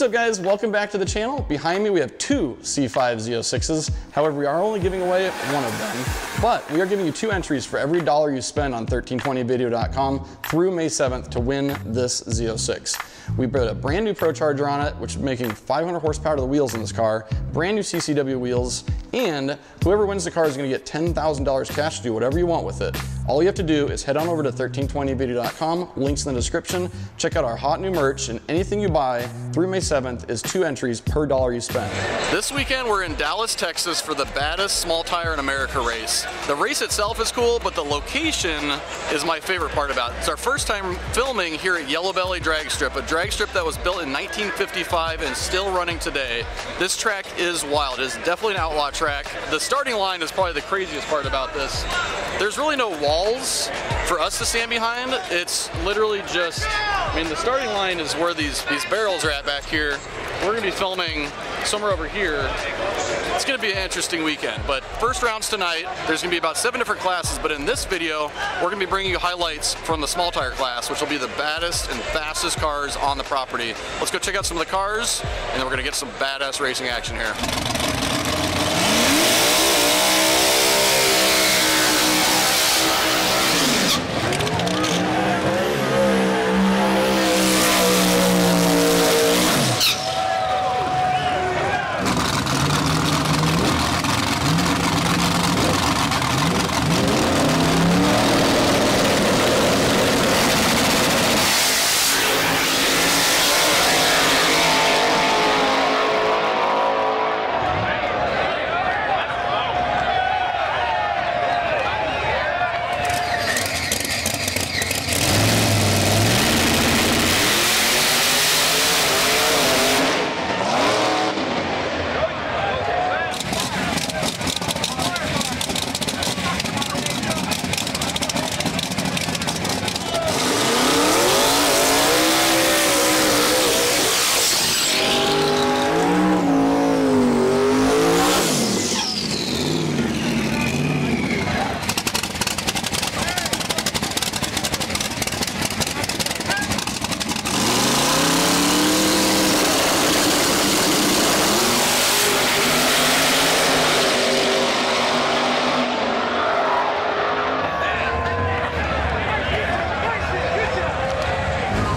What's up guys, welcome back to the channel. Behind me we have two C5 Z06s. However, we are only giving away one of them, but we are giving you two entries for every dollar you spend on 1320video.com through May 7th to win this Z06. We put a brand new Procharger on it, which is making 500 horsepower to the wheels in this car, brand new CCW wheels, and whoever wins the car is gonna get $10,000 cash to do whatever you want with it. All you have to do is head on over to 1320video.com, links in the description, check out our hot new merch, and anything you buy through May 7th is two entries per dollar you spend. This weekend we're in Dallas, Texas for the baddest small tire in America race. The race itself is cool, but the location is my favorite part about it. It's our first time filming here at Yello Belly Drag Strip, a drag strip that was built in 1955 and still running today. This track is wild. It is definitely an outlaw track. The starting line is probably the craziest part about this. There's really no walls for us to stand behind. It's literally just, I mean, the starting line is where these, these barrels are at back here. We're gonna be filming somewhere over here. It's gonna be an interesting weekend, but first rounds tonight, there's gonna be about seven different classes, but in this video, we're gonna be bringing you highlights from the small tire class, which will be the baddest and fastest cars on the property. Let's go check out some of the cars, and then we're gonna get some badass racing action here.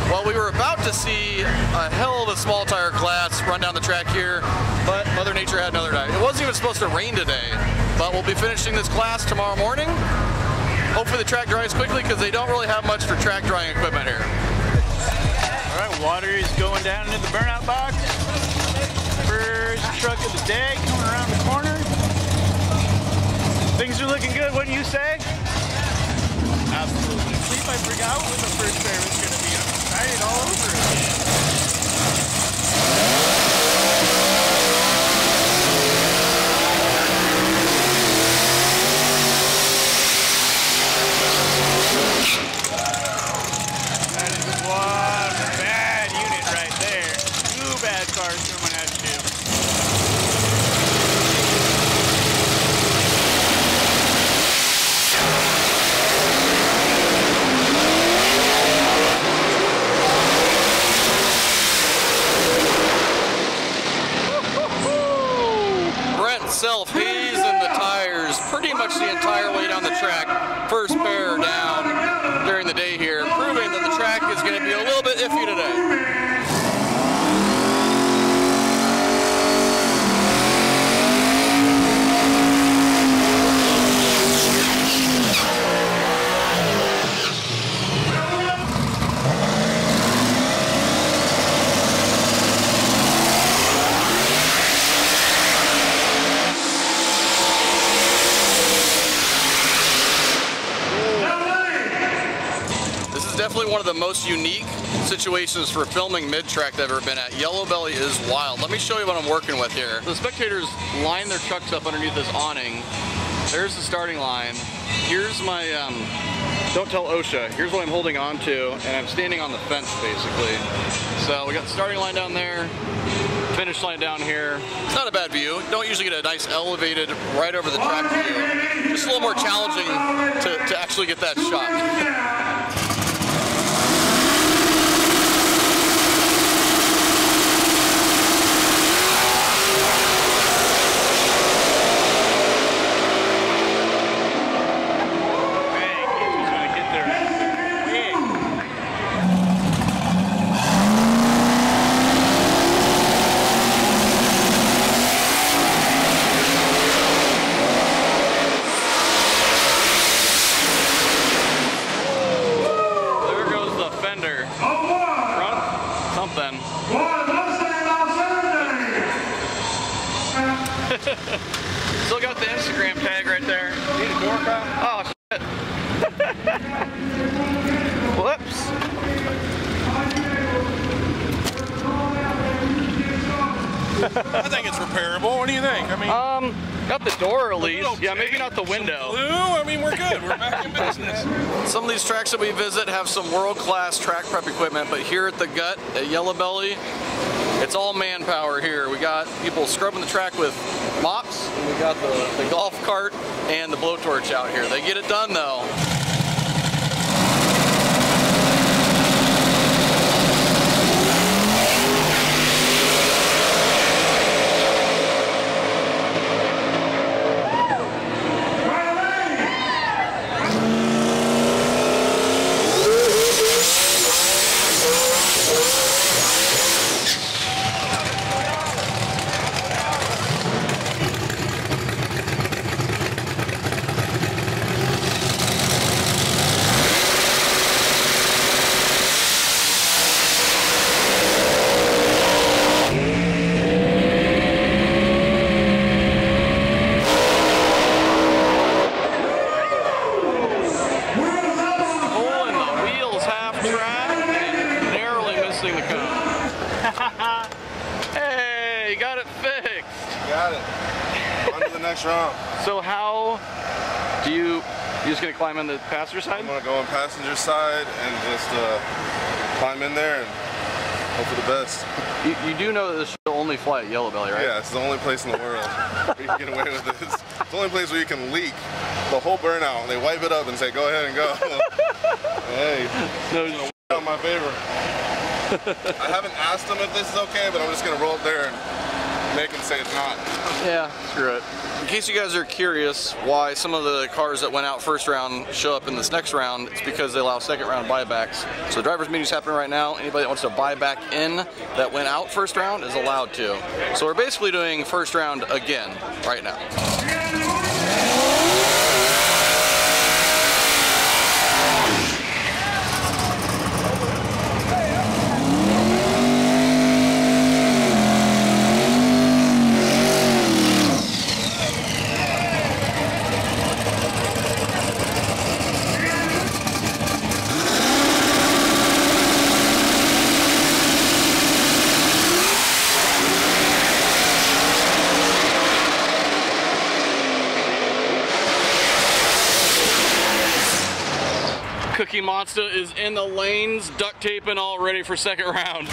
Well, we were about to see a hell of a small tire class run down the track here, but Mother Nature had another day. It wasn't even supposed to rain today, but we'll be this class tomorrow morning. Hopefully the track dries quickly because they don't really have much for track drying equipment here. All right, water is going down into the burnout box. First truck of the day coming around the corner. Things are looking good, wouldn't you say? Absolutely. Sleep, I forgot when the first pair was going to be. I'm excited all over again. That is one bad unit right there. Two bad cars coming at you. Brent Self, he's in the tires pretty much the entire way down the track. First pair down during the day here, proving that the track is going to be a little bit iffy today. This is definitely one of the most unique situations for filming mid-track that I've ever been at. Yello Belly is wild. Let me show you what I'm working with here. The spectators line their trucks up underneath this awning. There's the starting line. Here's my, um, don't tell OSHA. Here's what I'm holding on to, and I'm standing on the fence basically. So we got the starting line down there, finish line down here. It's not a bad view. Don't usually get a nice elevated right over the track view. Just a little more challenging to, to actually get that shot. Still got the Instagram tag right there. Need a door cop? Oh, shit. Whoops. I think it's repairable. What do you think? I mean, Um, got the door at least. little Yeah, maybe not the window. glue. I mean, we're good. We're back in business. Some of these tracks that we visit have some world-class track prep equipment, but here at the gut at Yello Belly, it's all manpower here. We got people scrubbing the track with mops, and we got the, the golf cart and the blowtorch out here. They get it done though. Pulling the wheels half track and narrowly missing the cone. hey, you got it fixed. Got it. On to the next round. So how do you, you just gonna climb in the passenger side? I'm gonna go on passenger side and just uh, climb in there and hope for the best. You, you do know that this should only fly at Yello Belly, right? Yeah, it's the only place in the world where you can get away with this. It's the only place where you can leak the whole burnout. They wipe it up and say, go ahead and go. hey, No, not my favor. I haven't asked them if this is okay, but I'm just gonna roll up there and make them say it's not. yeah, screw it. In case you guys are curious why some of the cars that went out first round show up in this next round, it's because they allow second round buybacks. So the drivers' meeting is happening right now. Anybody that wants to buy back in that went out first round is allowed to. So we're basically doing first round again right now. Cookie Monster is in the lanes, duct taping all ready for second round.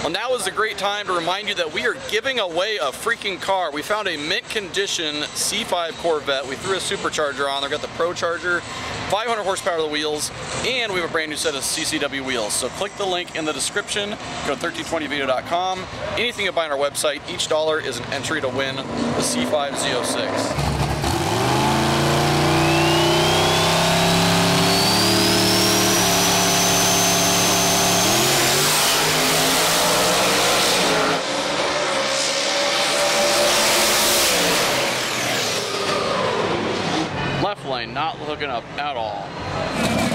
Well, now is a great time to remind you that we are giving away a freaking car. We found a mint condition C5 Corvette. We threw a supercharger on there, got the Procharger, 500 horsepower to the wheels, and we have a brand new set of CCW wheels. So click the link in the description, go to 1320video.com. Anything you buy on our website, each dollar is an entry to win the C5 Z06. Left hooking up at all.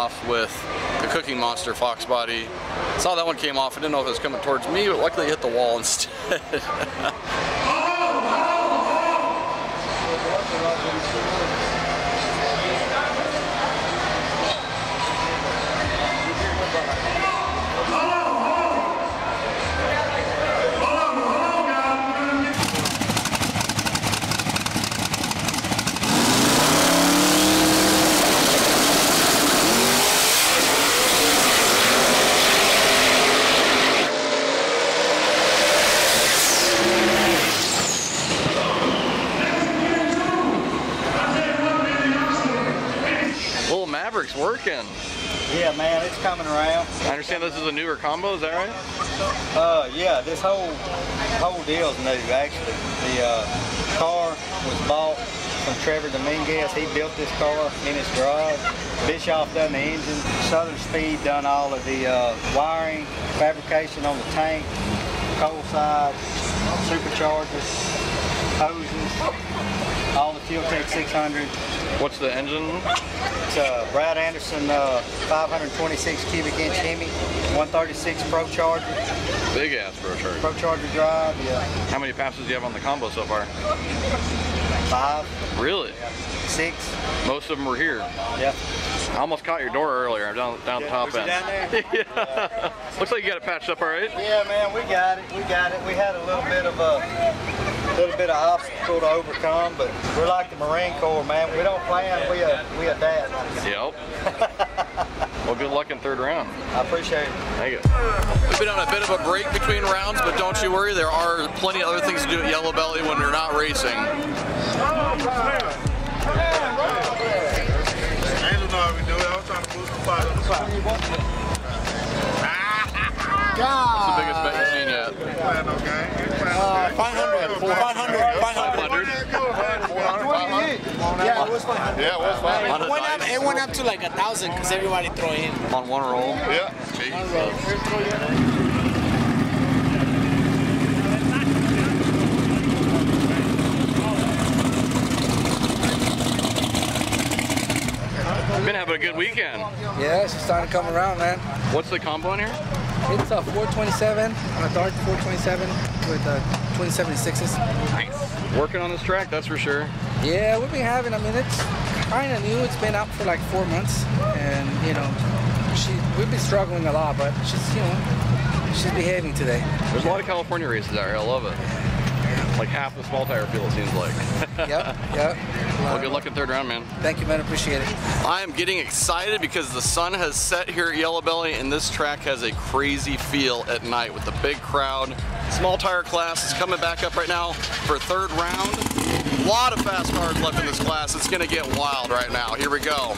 Off with the Cookie Monster Fox body. Saw that one came off. I didn't know if it was coming towards me, but luckily it hit the wall instead. This is a newer combo, is that right? Uh, yeah, this whole whole deal's new. Actually, the uh, car was bought from Trevor Dominguez. He built this car in his garage. Bischoff done the engine. Southern Speed done all of the uh, wiring, fabrication on the tank, coal side, superchargers, hoses, all the Fuel Tech 600. What's the engine? It's a Brad Anderson uh, 526 cubic inch Hemi, 136 Procharger, Big ass Procharger. Pro Charger drive, yeah, How many passes do you have on the combo so far? five, Really? six, Most of them were here. yeah. I almost caught your door earlier. I'm down down the top end. down there? yeah. Looks like you got it patched up all right. Yeah, man, we got it. We got it. We had a little bit of a little bit of obstacle to overcome, but we're like the Marine Corps, man. We don't plan, we uh, we adapt. Yep. well, good luck in third round. I appreciate it. Thank you. We've been on a bit of a break between rounds, but don't you worry. There are plenty of other things to do at Yello Belly when you're not racing. Angel know how we do it. I was trying to boost the fight on the side. What's the biggest bet you've seen yet? Playing no game. You playing no game. 500, 400, 500. 500? Yeah, it was 500. Yeah, it was fine. On It went up, it went up to like a thousand because everybody threw in. On one roll? Yeah. Been having a good weekend. Yeah, it's starting to come around, man. What's the combo in here? It's a 427 a dark 427 with uh, 2076s. Nice. Working on this track, that's for sure. Yeah, we've been having. I mean, it's kind of new. It's been out for like four months, and you know, she we've been struggling a lot, but she's you know, she's behaving today. There's a lot of California races out here. I love it. Like half the small tire field, it seems like. Yep, yep. well, good luck in third round, man. Thank you, man. Appreciate it. I am getting excited because the sun has set here at Yello Belly and this track has a crazy feel at night with the big crowd. Small tire class is coming back up right now for third round. A lot of fast cars left in this class. It's gonna get wild right now. Here we go.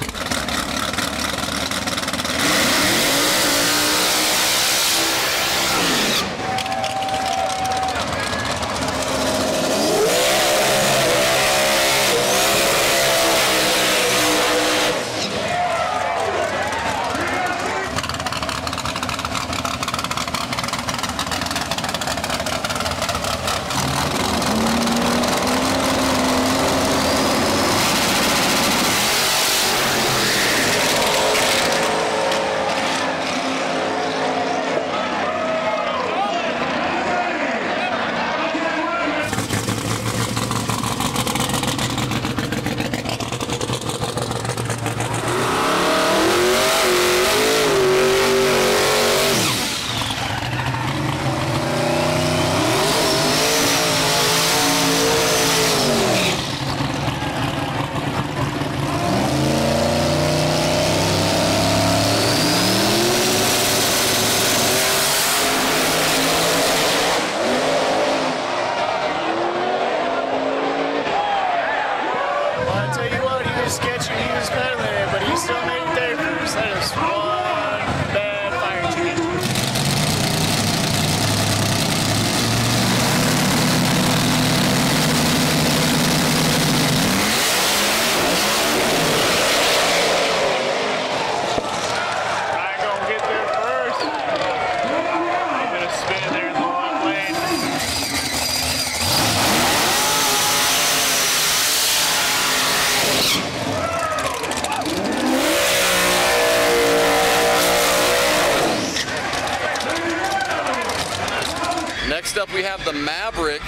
Up we have the Maverick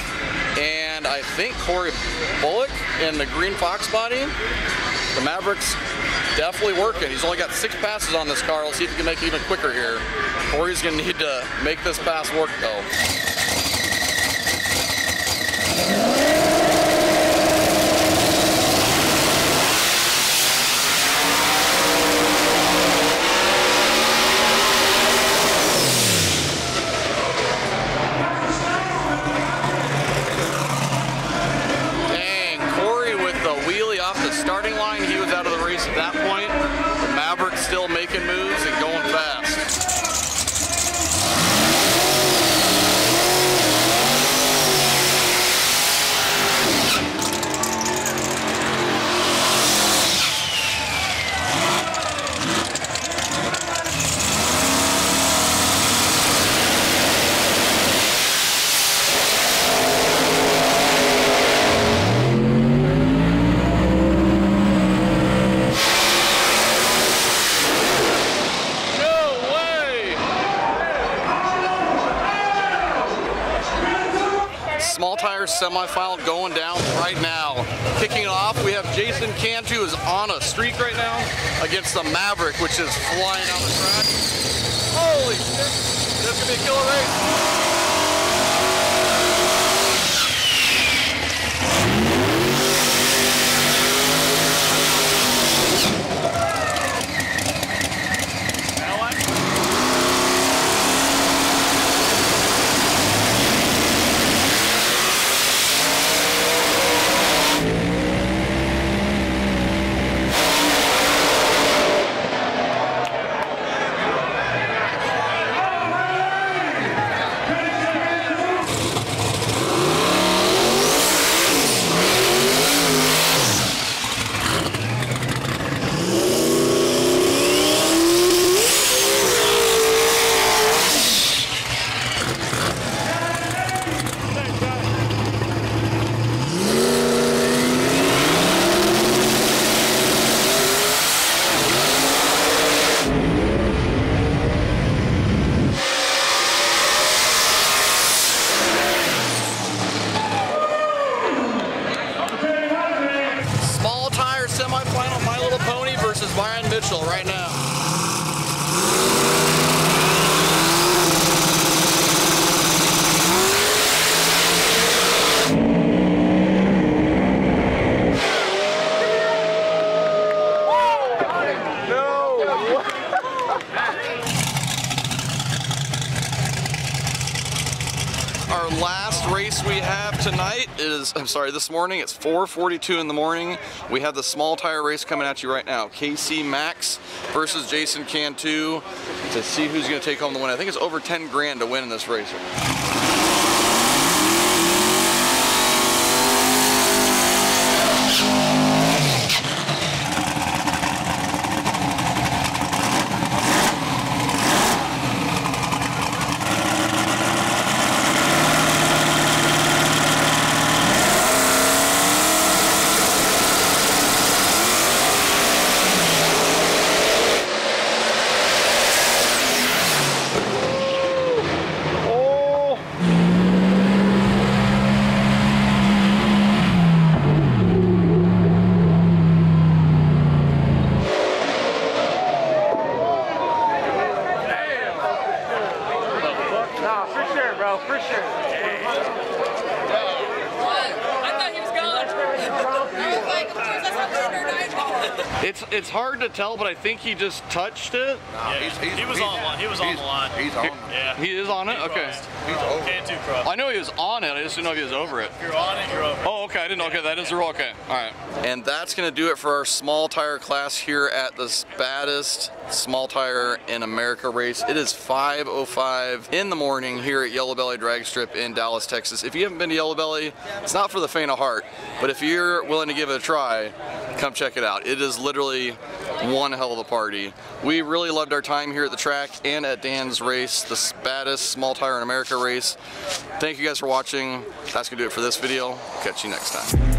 and I think Corey Bullock in the green fox body. The Maverick's definitely working. He's only got six passes on this car. Let's see if he can make it even quicker here. Corey's gonna need to make this pass work though. Dang, Corey with the wheelie off the starting line. He was out of the race at that point. The Maverick still making moves and going fast. No way! Tire semifinal going down right now. Kicking it off, we have Jason Cantu is on a streak right now against the Maverick, which is flying down the track. Holy shit! This is gonna be a killer race. Small tire semifinal, My Little Pony versus Right now. Our last race we have tonight is, I'm sorry, this morning, it's 4.42 in the morning. We have the small tire race coming at you right now. KC Maxx versus Jason Cantu to see who's gonna take home the win. I think it's over 10 grand to win in this race. Nah, for sure, bro, for sure. It's it's hard to tell, but I think he just touched it. he's, he's, He was he's, on one. He was on he's, the line. He's on. Yeah. He is on it? Okay. He's over. Can't do cross. I know he was on it, I just didn't know if he was over it. If you're on it, you're over. Oh, okay, I didn't know. Okay, that is the rule. Okay, all right. And that's gonna do it for our small tire class here at the baddest small tire in America race. It is 5.05 in the morning here at Yello Belly Drag Strip in Dallas, Texas. If you haven't been to Yello Belly, it's not for the faint of heart, but if you're willing to give it a try, come check it out. It is literally one hell of a party. We really loved our time here at the track and at Dan's race, the baddest small tire in America race. Thank you guys for watching. That's gonna do it for this video. Catch you next time.